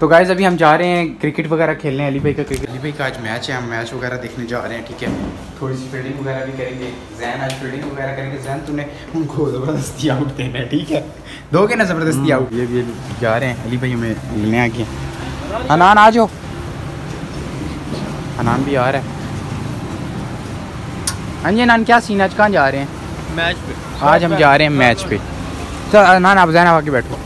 तो गाइज़ अभी हम जा रहे हैं क्रिकेट वगैरह खेलने अली भाई का क्रिकेट अली भाई का आज मैच है हम मैच वगैरह देखने जा रहे हैं ठीक है? थोड़ी सी फील्डिंग वगैरह भी करेंगे। जैन आज फील्डिंग वगैरह करेंगे। जैन तूने उनको ज़बरदस्ती आउट देना है ठीक है? दोगे ना ज़बरदस्ती आउट ये भी जा रहे हैं। अली भाई हमें लेने आ गए अनान आ जाओ। अनान भी आ रहा है। हाँ जी अनान क्या सीन आज कहाँ जा रहे हैं? मैच पे। आज हम जा रहे हैं मैच पे। तो अनान आप जैन आके बैठो।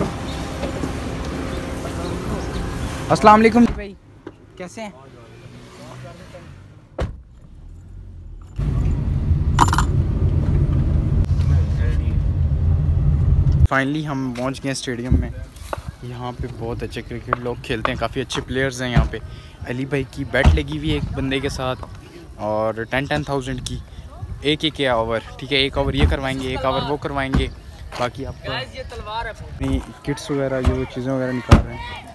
अस्सलाम वालेकुम भाई। कैसे हैं? फाइनली हम पहुँच गए स्टेडियम में। यहाँ पे बहुत अच्छे क्रिकेट लोग खेलते हैं काफ़ी अच्छे प्लेयर्स हैं यहाँ पे। अली भाई की बैट लगी हुई है एक बंदे के साथ और टेन टेन थाउज़ेंड की। एक एक ओवर ठीक है एक ओवर ये करवाएँगे एक ओवर वो करवाएँगे। बाकी आपको अपनी किट्स वगैरह जो चीज़ें वगैरह निकाल रहे हैं।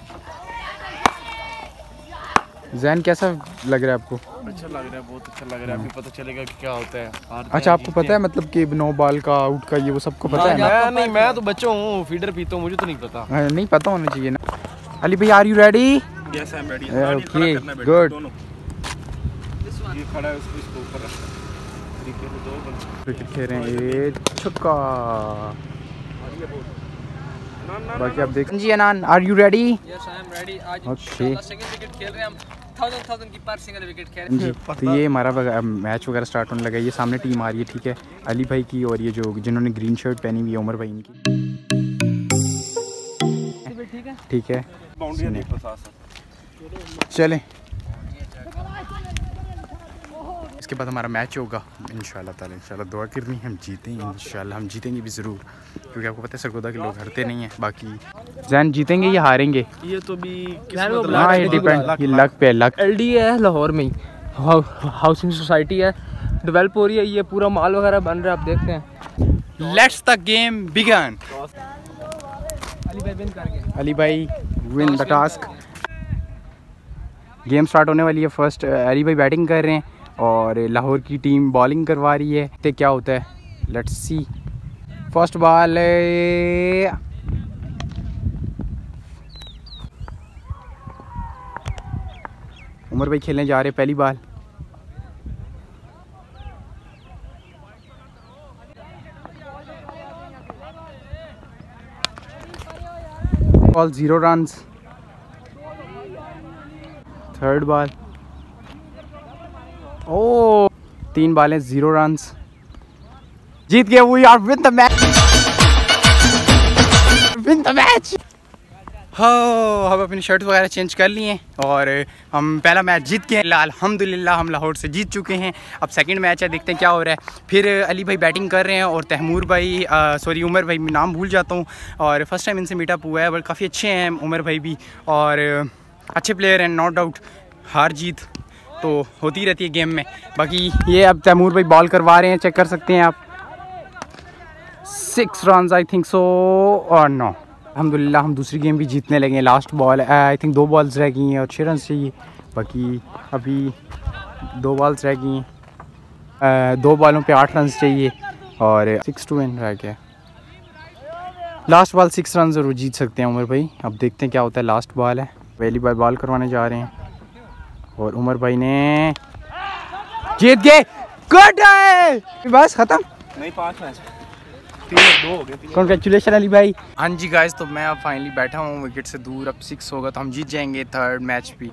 जैन कैसा लग रहा है आपको? अच्छा लग रहा है बहुत अच्छा लग रहा है। अभी पता चलेगा कि क्या होता है। अच्छा आपको पता है मतलब कि नो बॉल का आउट का ये वो सबको पता है ना? मैं नहीं मैं तो बच्चा हूँ फीडर पीता हूँ मुझे तो नहीं पता। हाँ, नहीं पता होना चाहिए ना। अली भाई are you ready yes I am ready okay good ये खड़ा है उसको इसको ऊपर ठीक दो बल क्रिकेट खेल रहे हैं ये छक्का। बाकी आप देख जी अनान are you ready yes I am ready आज. सेकंड विकेट खेल रहे हैं हम। थाउज़ेंड थाउज़ेंड की पर सिंगल विकेट खेल रहे जी तो ये हमारा मैच वगैरह स्टार्ट होने लगा ये सामने टीम आ रही है ठीक है? अली भाई की और ये जो जिन्होंने ग्रीन शर्ट पहनी हुई है उमर भाई इनकी। ठीक है? ठीक है? बाउंड्री नहीं फंसा सर चलें। इसके बाद हमारा मैच होगा। इन ताला इंशाल्लाह दुआ करनी है हम जीतेंगे इंशाल्लाह हम जीतेंगे भी ज़रूर। क्योंकि आपको पता है सरगोदा के लोग हारते नहीं हैं बाकी जैन जीतेंगे या हारेंगे? ये तो भी black हाँ ये डिपेंड ये लक पे है लक एलडी है लाहौर में ही। हाउसिंग सोसाइटी है। डेवलप हो रही है ये पूरा माल वगैरह बन रहा है आप देखते हैं। Let's the game begin Ali भाई विन कर गए अली भाई win the task game start होने वाली है फ़र्स्ट अली भाई बैटिंग कर रहे हैं। और लाहौर की टीम बॉलिंग करवा रही है। तो क्या होता है? Let's see first ball Umar भाई खेलने जा रहे पहली ball ball zero runs third ball ओ, तीन बालें ज़ीरो रन जीत गए we are win the match win the match हो हम अपनी शर्ट वगैरह चेंज कर लिए और हम पहला मैच जीत के अल्हम्दुलिल्लाह हम लाहौर से जीत चुके हैं। अब सेकंड मैच है, देखते हैं क्या हो रहा है। फिर अली भाई बैटिंग कर रहे हैं और तहमूर भाई सॉरी उमर भाई, नाम भूल जाता हूँ। और फ़र्स्ट टाइम इनसे मीटअप हुआ है बट काफ़ी अच्छे हैं उमर भाई भी। और अच्छे प्लेयर हैं नो डाउट हार जीत। तो होती रहती है गेम में। बाकी ये अब तैमूर भाई बॉल करवा रहे हैं चेक कर सकते हैं आप। Six run I think so और नो अलहमदिल्ला हम दूसरी गेम भी जीतने लगे हैं। लास्ट बॉल आई थिंक दो बॉल्स रह गई हैं और छः रन चाहिए। बाकी अभी दो बॉल्स रह गई हैं। दो बॉलों पे आठ रन चाहिए और सिक्स टू विन रह गया। लास्ट बॉल सिक्स रन ज़रूर जीत सकते हैं उमर भाई। अब देखते हैं क्या होता है। लास्ट बॉल है। पहली बार बॉल करवाने जा रहे हैं। और उमर भाई ने जीत गए। गुड बस खत्म। नहीं पाँच मैच दो हो गए तीन। कॉन्ग्रेचुलेशन अली भाई। हाँ जी गाइस तो मैं अब फाइनली बैठा हूँ विकेट से दूर। अब सिक्स होगा तो हम जीत जाएँगे थर्ड मैच भी।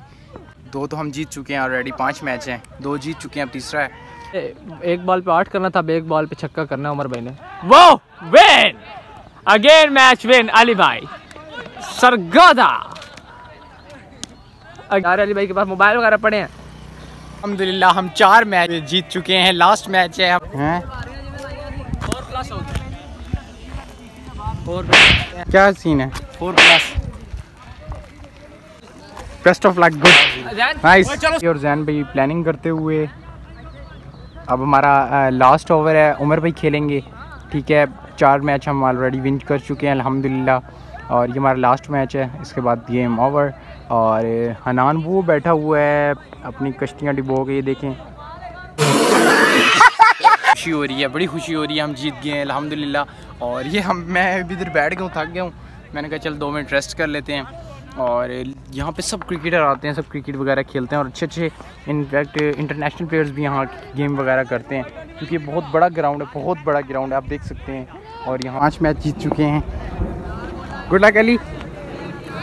दो तो हम जीत चुके हैं ऑलरेडी पाँच मैच हैं। दो जीत चुके हैं अब तीसरा है। एक बॉल पे आठ करना था अब एक बॉल पे छक्का करना है उमर भाई ने। वो win again match win Ali भाई। सरगोदा! यार अली भाई के पास मोबाइल वगैरह पड़े हैं। अलहमदिल्ला हम चार मैच जीत चुके हैं लास्ट मैच है। अब हैं प्लस क्या सीन है? Four plus best of luck good nice और जैन भाई प्लानिंग करते हुए अब हमारा लास्ट ओवर है उमर भाई खेलेंगे। ठीक है चार मैच हम ऑलरेडी विन कर चुके हैं अल्हम्दुलिल्लाह। और ये हमारा लास्ट मैच है, इसके बाद गेम ओवर और हनान वो बैठा हुआ है अपनी कश्तियाँ डिबो के, ये देखें। खुशी हो रही है, बड़ी खुशी हो रही है, हम जीत गए हैं, अल्हम्दुलिल्लाह। और ये हम, मैं अभी इधर बैठ गया थक गया हूँ। मैंने कहा, चल दो मिनट रेस्ट कर लेते हैं। और, यहाँ पे सब क्रिकेटर आते हैं, सब क्रिकेट वगैरह खेलते हैं और अच्छे अच्छे इनफैक्ट इंटरनेशनल प्लेयर्स भी यहाँ गेम वगैरह करते हैं। क्योंकि बहुत बड़ा ग्राउंड है, बहुत बड़ा ग्राउंड है, आप देख सकते हैं। और यहाँ पाँच मैच जीत चुके हैं। Good luck Ali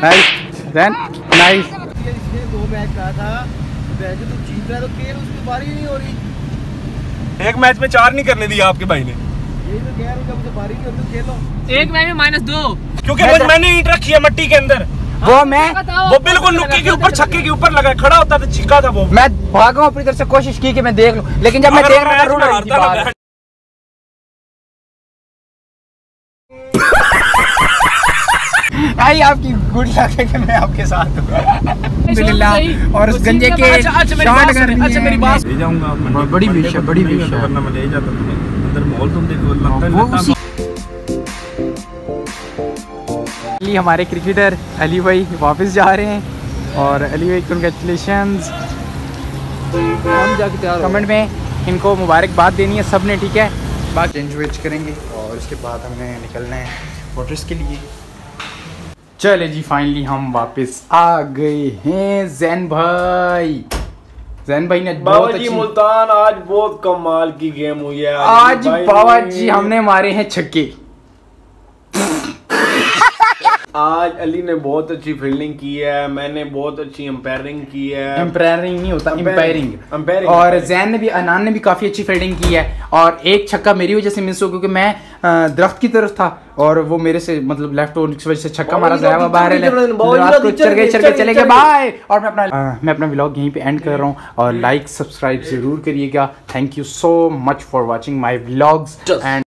nice then nice इसने दो मैच कहा था वैसे तो जीत रहा है तो खेल उसकी बारी नहीं हो रही एक मैच में चार नहीं करने दिया आपके भाई ने। यही तो कह रहा हूँ जब मुझे बारी नहीं होती तो खेलो एक मैच में माइनस दो। क्योंकि वो मैंने ईट रखी है मट्टी के अंदर। वो मैं वो बिल्कुल नुक्के के ऊपर छक्के के ऊपर लगा खड़ा होता था छिक्का था वो। मैं भागा अपनी तरफ़ से कोशिश की कि मैं देख लूँ। लेकिन जब मैं देख रहा था आई आपकी गुड लक है कि मैं आपके साथ हूँ। अल्हम्दुलिल्लाह और उस गंजे के मेरी शॉट कर अच्छा, मेरी बात ले जाऊँगा बड़ी विश है, बड़ी विश है। वरना मैं ले जाता तुम्हें। अंदर माहौल तुम देखो लगता लगता उसी अली हमारे क्रिकेटर अली भाई वापस जा रहे हैं और अली भाई कंग्रेचुलेशन हम जाके तैयार हो कमेंट में इनको मुबारकबाद देनी है सबने ठीक है? बात चेंज वेज करेंगे और उसके बाद हमने निकलना है वाटर्स के लिए। चले जी फाइनली हम वापस आ गए हैं। जैन भाई। जैन भाई ने बाबा जी अच्छी मुल्तान आज बहुत कमाल की गेम हुई है। आज आज बाबा जी हमने मारे हैं छक्के। आज अली ने बहुत अच्छी फील्डिंग की है मैंने बहुत अच्छी अंपायरिंग की है। एम्पायरिंग नहीं होता. एम्पायरिंग Umpiring. और जैन ने भी अनान ने भी काफ़ी अच्छी फील्डिंग की है। और एक छक्का मेरी वजह से मिस हो क्योंकि मैं दरख्त की तरफ़ था और वो मेरे से मतलब लेफ़्ट होने की वजह से छक्का मारा जी जाया लोग बाहर है। चल गए चले बाय और मैं अपना मैं अपना व्लॉग यहीं पे एंड कर रहा हूँ और लाइक सब्सक्राइब ज़रूर करिएगा। Thank you so much for watching my vlogs and